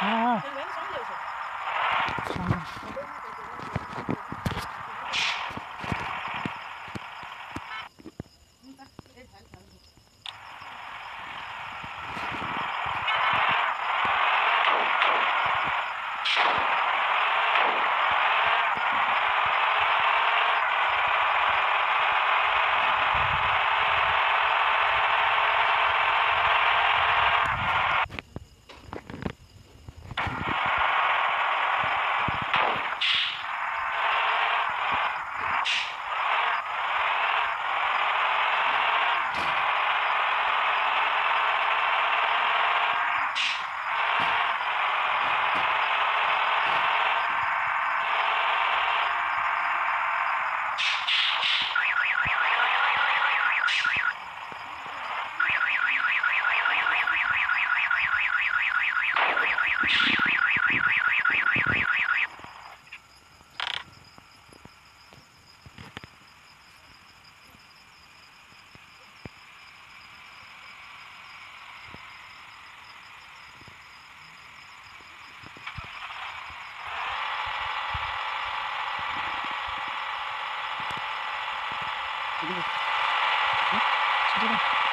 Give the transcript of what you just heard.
啊！you Yeah. 이거. 어? 찾아봐.